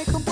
make them